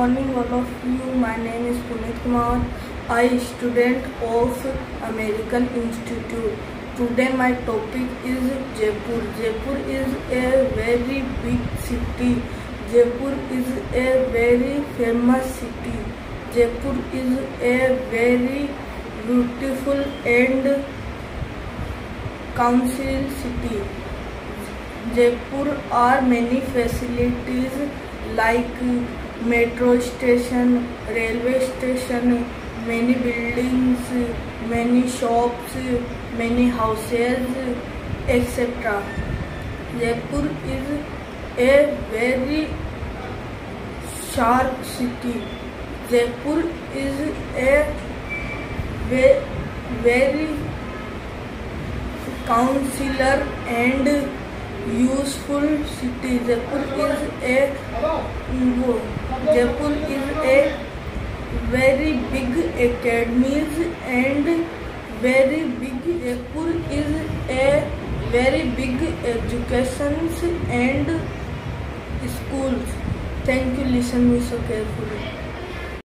morning all of you. My name is Puneet Kumar. I student of American Institute. Today my topic is Jaipur. Jaipur is a very big city. Jaipur is a very famous city. Jaipur is a very beautiful and council city. Jaipur are many facilities like metro station railway station many buildings many shops many houses etc jaipur is a very sharp city jaipur is a very councillor and Useful city. Jaipur is a very big academies and very big. Jaipur is a very big educations and schools. Thank you. Listen me so carefully.